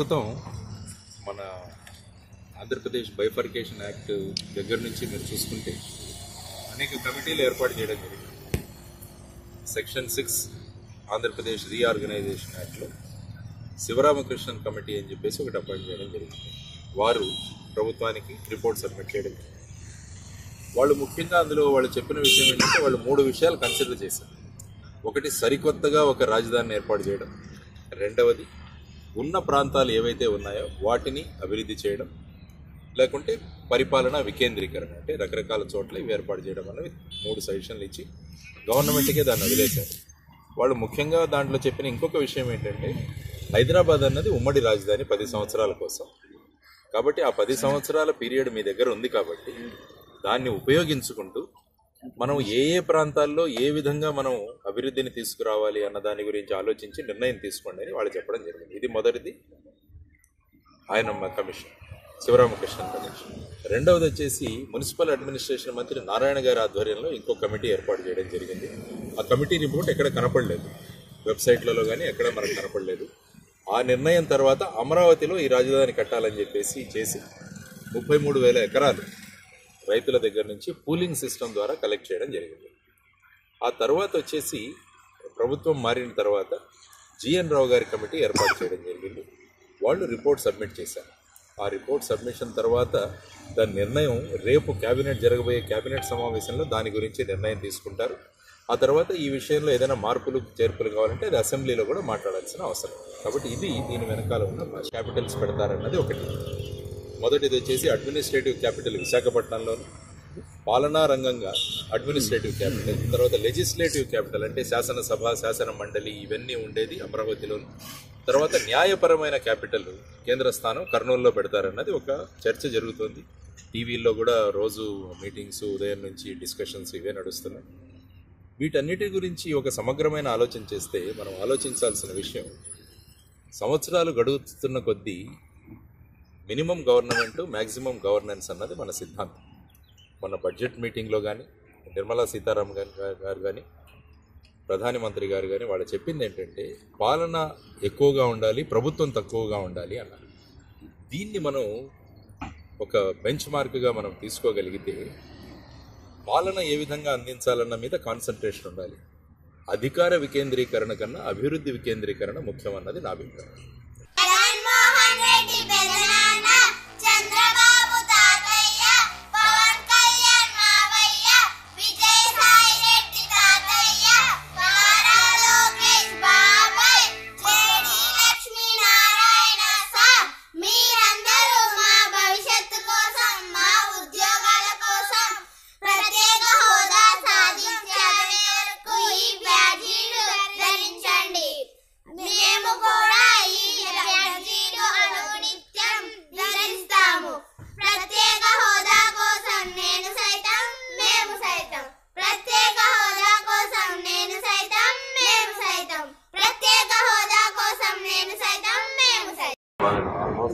ప్రస్తుతం మన Andhra Pradesh bifurcation act దగ్గర నుంచి మీరు చూసుకుంటే అనేక కమిటీలు ఏర్పాటు చేయడం జరిగింది. సెక్షన్ సిక్స్ ఆంధ్రప్రదేశ్ రీఆర్గనైజేషన్ యాక్ట్లో శివరామకృష్ణన్ కమిటీ అని చెప్పేసి ఒకటి అపాయింట్ చేయడం జరిగింది. వారు ప్రభుత్వానికి రిపోర్ట్ సబ్మిట్ చేయడం జరిగింది. వాళ్ళు ముఖ్యంగా అందులో వాళ్ళు చెప్పిన విషయం ఏంటంటే వాళ్ళు మూడు విషయాలు కన్సిడర్ చేశారు. ఒకటి సరికొత్తగా ఒక రాజధానిని ఏర్పాటు చేయడం రెండవది ఉన్న ప్రాంతాలు ఏవైతే ఉన్నాయో వాటిని అభివృద్ధి చేయడం లేకుంటే పరిపాలన వికేంద్రీకరణ అంటే రకరకాల చోట్ల ఏర్పాటు చేయడం అనేవి మూడు సజెషన్లు ఇచ్చి గవర్నమెంట్కే దాన్ని వదిలేశారు. వాళ్ళు ముఖ్యంగా దాంట్లో చెప్పిన ఇంకొక విషయం ఏంటంటే హైదరాబాద్ అన్నది ఉమ్మడి రాజధాని పది సంవత్సరాల కోసం. కాబట్టి ఆ పది సంవత్సరాల పీరియడ్ మీ దగ్గర ఉంది కాబట్టి దాన్ని ఉపయోగించుకుంటూ మనం ఏ ఏ ప్రాంతాల్లో ఏ విధంగా మనం అభివృద్ధిని తీసుకురావాలి అన్న దాని గురించి ఆలోచించి నిర్ణయం తీసుకోండి అని వాళ్ళు చెప్పడం జరిగింది. ఇది మొదటిది. ఆయన కమిషన్ శివరామకృష్ణన్ కమిషన్. రెండవది వచ్చేసి మున్సిపల్ అడ్మినిస్ట్రేషన్ మంత్రి నారాయణ గారి ఆధ్వర్యంలో ఇంకో కమిటీ ఏర్పాటు చేయడం జరిగింది. ఆ కమిటీ రిపోర్ట్ ఎక్కడ కనపడలేదు. వెబ్సైట్లలో కానీ ఎక్కడ మనకు కనపడలేదు. ఆ నిర్ణయం తర్వాత అమరావతిలో ఈ రాజధాని కట్టాలని చెప్పేసి చేసి ముప్పై మూడు వేల ఎకరాలు రైతుల దగ్గర నుంచి పూలింగ్ సిస్టమ్ ద్వారా కలెక్ట్ చేయడం జరిగింది. ఆ తర్వాత వచ్చేసి ప్రభుత్వం మారిన తర్వాత జిఎన్ రావు గారి కమిటీ ఏర్పాటు చేయడం జరిగింది. వాళ్ళు రిపోర్ట్ సబ్మిట్ చేశారు. ఆ రిపోర్ట్ సబ్మిషన్ తర్వాత దాని నిర్ణయం రేపు క్యాబినెట్ జరగబోయే క్యాబినెట్ సమావేశంలో దాని గురించి నిర్ణయం తీసుకుంటారు. ఆ తర్వాత ఈ విషయంలో ఏదైనా మార్పులు చేర్పులు కావాలంటే అది అసెంబ్లీలో కూడా మాట్లాడాల్సిన అవసరం. కాబట్టి ఇది దీని వెనకాల ఉన్న క్యాపిటల్స్ పెడతారన్నది ఒకటి. మొదటిది వచ్చేసి అడ్మినిస్ట్రేటివ్ క్యాపిటల్ విశాఖపట్నంలోను. పాలనా రంగంగా అడ్మినిస్ట్రేటివ్ క్యాపిటల్ తర్వాత లెజిస్లేటివ్ క్యాపిటల్ అంటే శాసనసభ శాసన మండలి ఇవన్నీ ఉండేది అమరావతిలోను. తర్వాత న్యాయపరమైన క్యాపిటల్ కేంద్ర స్థానం కర్నూలులో పెడతారన్నది ఒక చర్చ జరుగుతోంది. టీవీల్లో కూడా రోజు మీటింగ్స్ ఉదయం నుంచి డిస్కషన్స్ ఇవే నడుస్తున్నాయి. వీటన్నిటి గురించి ఒక సమగ్రమైన ఆలోచన చేస్తే మనం ఆలోచించాల్సిన విషయం సంవత్సరాలు గడుగుతున్న కొద్దీ మినిమం గవర్నమెంట్ మ్యాక్సిమం గవర్నెన్స్ అన్నది మన సిద్ధాంతం. మన బడ్జెట్ మీటింగ్లో కానీ నిర్మలా సీతారామన్ గారు కానీ ప్రధాని మంత్రి గారు కానీ వాళ్ళు చెప్పింది ఏంటంటే పాలన ఎక్కువగా ఉండాలి ప్రభుత్వం తక్కువగా ఉండాలి అన్నారు. దీన్ని మనం ఒక బెంచ్ మార్క్గా మనం తీసుకోగలిగితే పాలన ఏ విధంగా అందించాలన్న మీద కాన్సన్ట్రేషన్ ఉండాలి. అధికార వికేంద్రీకరణ కన్నా అభివృద్ధి వికేంద్రీకరణ ముఖ్యమన్నది నా అభిప్రాయం.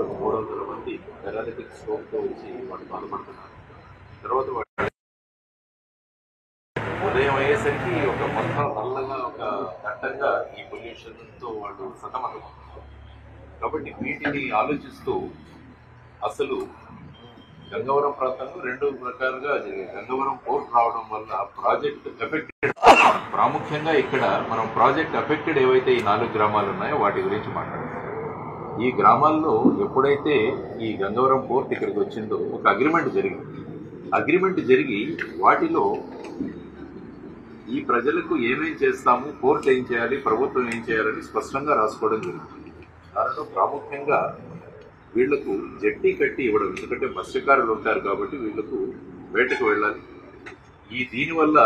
వాళ్ళని ఒక మూడు వందల మంది పెరాలిటిక్ స్ట్రోక్తో వచ్చి వాళ్ళు బాధపడుతున్నారు తర్వాత వాళ్ళు ఉదయం అయ్యేసరికి ఒక మొత్తం నల్లగా ఒక దట్టంగా ఈ పొల్యూషన్తో వాళ్ళు సతమతం కాబట్టి వీటిని ఆలోచిస్తూ అసలు గంగవరం ప్రాంతంలో రెండు రకాలుగా జరిగాయి. గంగవరం పోర్ట్ రావడం వల్ల ప్రాజెక్ట్ ఎఫెక్టెడ్ ప్రాముఖ్యంగా ఇక్కడ మనం ప్రాజెక్ట్ ఎఫెక్టెడ్ ఏవైతే ఈ నాలుగు గ్రామాలు ఉన్నాయో వాటి గురించి మాట్లాడుతాం ఈ గ్రామాల్లో ఎప్పుడైతే ఈ గంగవరం పోర్ట్ ఇక్కడికి వచ్చిందో ఒక అగ్రిమెంట్ జరిగింది. అగ్రిమెంట్ జరిగి వాటిలో ఈ ప్రజలకు ఏమేం చేస్తాము కోర్టు ఏం చేయాలి ప్రభుత్వం ఏం చేయాలని స్పష్టంగా రాసుకోవడం జరిగింది. దానిలో ప్రాముఖ్యంగా వీళ్ళకు జట్టి కట్టి ఇవ్వడం ఎందుకంటే మత్స్యకారులు ఉంటారు కాబట్టి వీళ్ళకు వేటకు వెళ్ళాలి. ఈ దీనివల్ల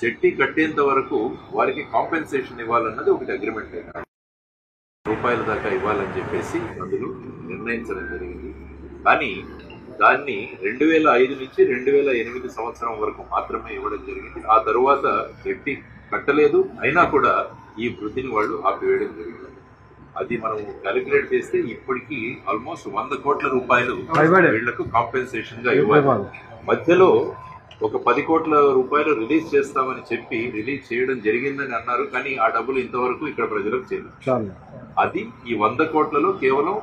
జట్టి కట్టేంత వరకు వారికి కాంపెన్సేషన్ ఇవ్వాలన్నది ఒకటి అగ్రిమెంట్. రూపాయల దాకా ఇవ్వాలని చెప్పేసి అందులో నిర్ణయించడం జరిగింది. కానీ దాన్ని రెండు వేల ఐదు నుంచి రెండు వేల ఎనిమిది సంవత్సరం వరకు మాత్రమే ఇవ్వడం జరిగింది. ఆ తరువాత ఎట్టి కట్టలేదు. అయినా కూడా ఈ వృద్ధిని వాళ్ళు ఆపివేయడం జరిగింది. అది మనం క్యాలిక్యులేట్ చేస్తే ఇప్పటికి ఆల్మోస్ట్ వంద కోట్ల రూపాయలు వీళ్ళకు కాంపెన్సేషన్గా ఇవ్వాలి. మధ్యలో ఒక పది కోట్ల రూపాయలు రిలీజ్ చేస్తామని చెప్పి రిలీజ్ చేయడం జరిగిందని అన్నారు. కానీ ఆ డబ్బులు ఇంతవరకు ఇక్కడ ప్రజలకు చేయలేదు. అది ఈ వంద కోట్లలో కేవలం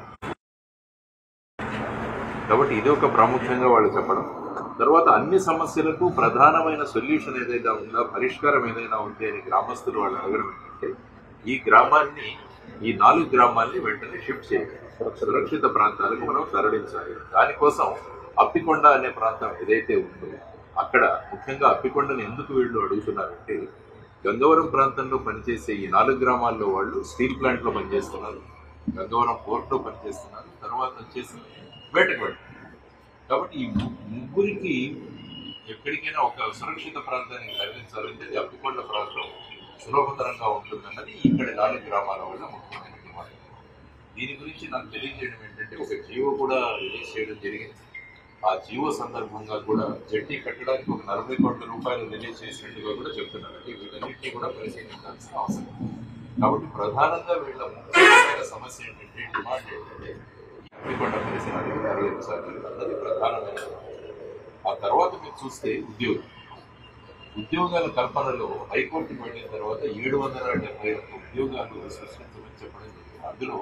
కాబట్టి ఇది ఒక ప్రాముఖ్యంగా వాళ్ళు చెప్పడం. తర్వాత అన్ని సమస్యలకు ప్రధానమైన సొల్యూషన్ ఏదైనా ఉందా పరిష్కారం ఏదైనా ఉంది అని గ్రామస్తులు వాళ్ళు అడగడం ఏంటంటే ఈ గ్రామాన్ని ఈ నాలుగు గ్రామాల్ని వెంటనే షిఫ్ట్ చేయాలి సురక్షిత ప్రాంతాలకు మనం తరలించాలి. దానికోసం అప్పికొండ అనే ప్రాంతం ఏదైతే ఉందో అక్కడ ముఖ్యంగా అప్పికొండను ఎందుకు వీళ్ళు అడుగుతున్నారంటే గంగవరం ప్రాంతంలో పనిచేసే ఈ నాలుగు గ్రామాల్లో వాళ్ళు స్టీల్ ప్లాంట్లో పనిచేస్తున్నారు. గంగవరం పోర్ట్లో పనిచేస్తున్నారు. తర్వాత వచ్చేసి వేటకు వెళ్తున్నారు కాబట్టి ఈ ముగ్గురికి ఎక్కడికైనా ఒక సురక్షిత ప్రాంతానికి తరలించాలంటే అది అప్పికొండ ప్రాంతం సులభతరంగా ఉంటుందన్నది ఇక్కడ నాలుగు గ్రామాల వల్ల ముఖ్యమైన దీని గురించి నాకు తెలియజేయడం ఏంటంటే ఒక జీవో కూడా రిలీజ్ చేయడం జరిగింది. ఆ జీవో సందర్భంగా కూడా జట్టి కట్టడానికి ఒక నలభై కోట్ల రూపాయలు రిలీజ్ చేసినట్టుగా కూడా చెప్తున్నారు. అంటే కూడా పరిశీలించాల్సిన అవసరం కాబట్టి ప్రధానంగా వీళ్ళ ముఖ్యమైన సమస్య ఏంటంటే డిమాండ్ ఏంటంటే అప్పికొండ పరిసరాలకు తరలించాలి అన్నది ప్రధానమైన ఆ తర్వాత మీరు చూస్తే ఉద్యోగం. ఉద్యోగాల కల్పనలో హైకోర్టుకు వెళ్ళిన తర్వాత ఏడు వందల డెబ్బై ఒక్క ఉద్యోగాలు సృష్టించమని చెప్పడం జరిగింది. అందులో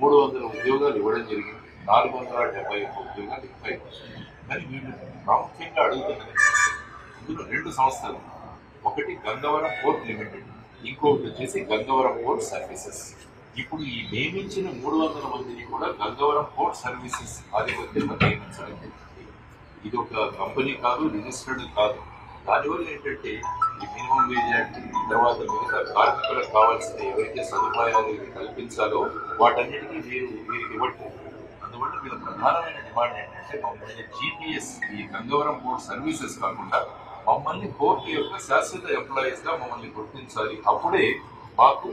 మూడు వందల ఉద్యోగాలు ఇవ్వడం జరిగింది. నాలుగు వందల డెబ్బై ఒక్క ఉద్యోగాలు ఇంకా కానీ వీళ్ళు ప్రాముఖ్యంగా అడుగుతున్నది ఇందులో రెండు సంస్థలు. ఒకటి గంగవరం పోర్ట్ లిమిటెడ్ ఇంకొకటి వచ్చేసి గంగవరం పోర్ట్ సర్వీసెస్. ఇప్పుడు ఈ నియమించిన మూడు వందల మందిని కూడా గంగవరం పోర్ట్ సర్వీసెస్ ఆధిపత్యంలో నియమించడం జరిగింది. ఇది ఒక కంపెనీ కాదు రిజిస్టర్డ్ కాదు. దానివల్ల ఏంటంటే ఈ మినిమం వేజ్ యాక్ట్ తర్వాత మిగతా కార్మికులకు కావాల్సిన ఎవరైతే సదుపాయాలు కల్పించాలో వాటన్నిటికీ మీరు మీరు ఇవ్వట్లేదు. అందువల్ల వీళ్ళ ప్రధానమైన డిమాండ్ ఏంటంటే మమ్మల్ని జీపీఎస్ ఈ గంగవరం పోర్ట్ సర్వీసెస్ కాకుండా మమ్మల్ని కోర్టు యొక్క శాశ్వత ఎంప్లాయీస్గా మమ్మల్ని గుర్తించాలి. అప్పుడే మాకు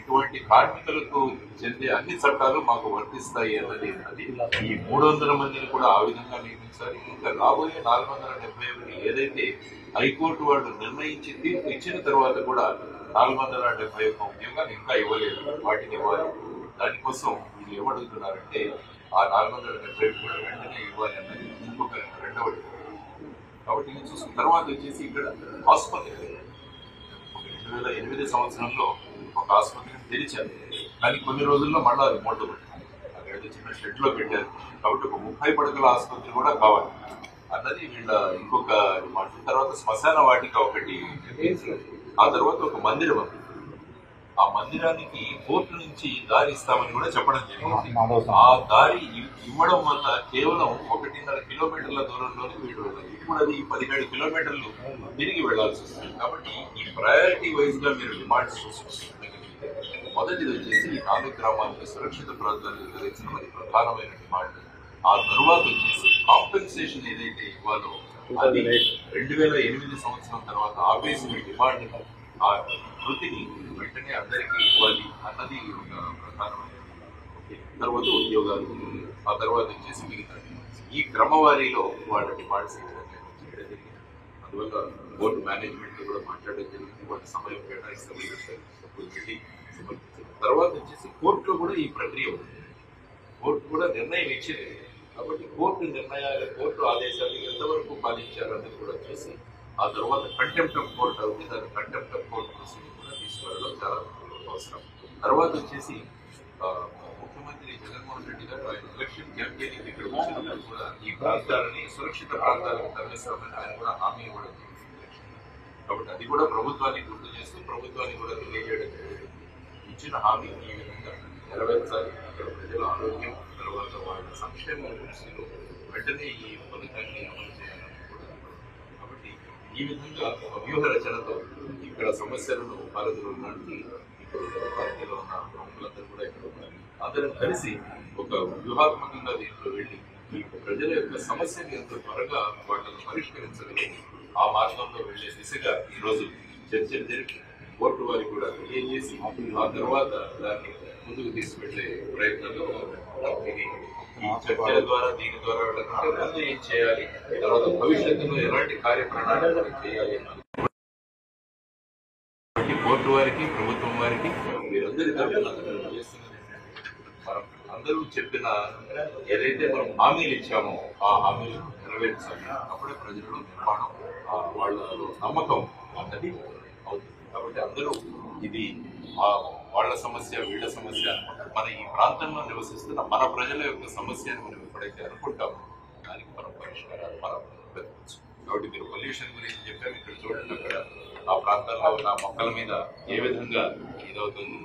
ఇటువంటి కార్మికులకు చెందే అన్ని చట్టాలు మాకు వర్తిస్తాయి అన్నది అది ఈ మూడు వందల మందిని కూడా ఆ విధంగా నియమించాలి. ఇంకా రాబోయే నాలుగు వందల డెబ్బై ఒకటి ఏదైతే హైకోర్టు వాళ్ళు నిర్ణయించి తీర్పు ఇచ్చిన తర్వాత కూడా నాలుగు వందల డెబ్బై ఒక్క ఉద్యోగాలు ఇంకా ఇవ్వలేదు. వాటిని ఇవ్వాలి. దానికోసం వీళ్ళు ఏమడుగుతున్నారంటే ఆ నాలుగు వందల డెబ్బై కూడా వెంటనే ఇవ్వాలి అన్నది ఇంకొక రెండవది కాబట్టి ఇది చూసిన తర్వాత వచ్చేసి ఇక్కడ ఆసుపత్రి. ఒక రెండు వేల ఎనిమిది సంవత్సరంలో ఒక ఆసుపత్రిని తెరిచారు. కానీ కొన్ని రోజుల్లో మళ్ళీ అది మూటపడింది అక్కడ చిన్న షెడ్లో పెట్టారు. కాబట్టి ఒక ముప్పై పడకల ఆసుపత్రి కూడా కావాలి అన్నది వీళ్ళ ఇంకొక మాట తర్వాత శ్మశాన వాటిక ఒకటి. ఆ తర్వాత ఒక మందిరం ఉంది. ఆ మందిరానికి కోర్టు నుంచి దారి ఇస్తామని కూడా చెప్పడం జరిగింది. ఆ దారి ఇవ్- ఇవ్వడం వల్ల కేవలం ఒకటిన్నర కిలోమీటర్ల దూరంలోనే వీడు వెళ్ళాలి. ఇప్పుడు అది పదిహేడు కిలోమీటర్లు తిరిగి వెళ్ళాల్సి వస్తుంది. కాబట్టి ఈ ప్రయారిటీ వైజ్గా మీరు డిమాండ్స్ చూసుకుంటే మొదటిది వచ్చేసి ఈ నాలుగు గ్రామాలకు సురక్షిత ప్రాంతాలకు తరలించడం అది ప్రధానమైన డిమాండ్. ఆ తరువాత వచ్చేసి కాంపెన్సేషన్ ఏదైతే ఇవ్వాలో అది రెండు వేల ఎనిమిది సంవత్సరం తర్వాత ఆపేసిన డిమాండ్. ఆ వృత్తిని వెంటనే అందరికీ ఇవ్వాలి అన్నది ఒక ప్రధానమైన తర్వాత ఉద్యోగాలు ఆ తర్వాత వచ్చేసి మిగతా ఈ క్రమవారీలో వాళ్ళ డిమాండ్స్ చేయడం జరిగింది. అందువల్ల బోర్డు మేనేజ్మెంట్ కూడా మాట్లాడడం జరిగింది. వాళ్ళ సమయం కేటాయిస్తారు అప్పుడు సమర్పించారు తర్వాత వచ్చేసి కోర్టులో కూడా ఈ ప్రక్రియ ఉంది. కోర్టు కూడా నిర్ణయం ఇచ్చింది. కాబట్టి కోర్టు నిర్ణయాలు కోర్టు ఆదేశాలు ఎంతవరకు పాలించారన్నది కూడా చూసి ఆ తర్వాత కంటెంప్ట్ ఆఫ్ కోర్ట్ అవుతుంది దాని కంటెంప్ట్ ఆఫ్ కోర్ట్ ప్రొసీడింగ్ కూడా తీసుకువెళ్ళడం చాలా అవసరం. తర్వాత వచ్చేసి ముఖ్యమంత్రి జగన్మోహన్ రెడ్డి గారు ఆయన ఎలక్షన్ క్యాంపెయినింగ్ ఇక్కడ వచ్చినప్పుడు కూడా ఈ ప్రాంతాలని సురక్షిత ప్రాంతాలకు తరలిస్తామని ఆయన కూడా హామీ ఇవ్వడం జరిగింది. కాబట్టి అది కూడా ప్రభుత్వాన్ని గుర్తు చేస్తూ ప్రభుత్వాన్ని కూడా తెలియజేయడం జరిగింది. ఇచ్చిన హామీ ఈ విధంగా నెరవేర్చాలి. అక్కడ ప్రజల ఆరోగ్యం తర్వాత వాళ్ళ సంక్షేమం దృష్టిలో వెంటనే ఈ ఫలితాన్ని అమలు చేయాలి. ఈ విధంగా ఒక వ్యూహ రచనతో ఇక్కడ సమస్యలను పాల్గొనడానికి ఇప్పుడు పార్టీలో ఉన్న ప్రముఖులందరూ కూడా ఇక్కడ ఉన్నారు. అందరం కలిసి ఒక వ్యూహాత్మకంగా దీంట్లో వెళ్ళి ఈ ప్రజల యొక్క సమస్యని ఎంత త్వరగా వాటిని పరిష్కరించగలిగి ఆ మార్గంలో వెళ్ళే దిశగా ఈ రోజు చర్చలు జరిపి కోర్టు వారికి కూడా తెలియజేసి ఆ తర్వాత దాన్ని ముందుకు తీసుకెళ్ళే ప్రయత్నంలో ఇది ఈ చర్చల ద్వారా దీని ద్వారా వెళ్ళకుంటే ముందు ఏం చేయాలి తర్వాత భవిష్యత్తులో ఎలాంటి కార్యప్రణాళిక చేయాలి కోర్టు వారికి ప్రభుత్వం వారికి మీరందరి తరఫున మనం అందరూ చెప్పిన ఏదైతే మనం హామీలు ఇచ్చామో ఆ హామీలు నెరవేర్చాలి. అప్పుడే ప్రజల్లో నిర్మాణం ఆ, వాళ్ళ నమ్మకం అన్నది అవుతుంది. కాబట్టి అందరూ ఇది ఆ వాళ్ళ సమస్య వీళ్ళ సమస్య మన ఈ ప్రాంతంలో నివసిస్తున్న మన ప్రజల యొక్క సమస్య అని మనం ఎప్పుడైతే అనుకుంటామో దానికి మనం పరిష్కారాలు మనం వెతకచ్చు కాబట్టి మీరు పొల్యూషన్ గురించి చెప్పాము ఇక్కడ చూడండి అక్కడ. ఆ ప్రాంతాల్లో ఉన్న మొక్కల మీద ఏ విధంగా ఇదవుతుంది?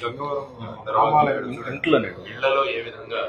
గంగవరం తర్వాత ఇళ్ళలో ఏ విధంగా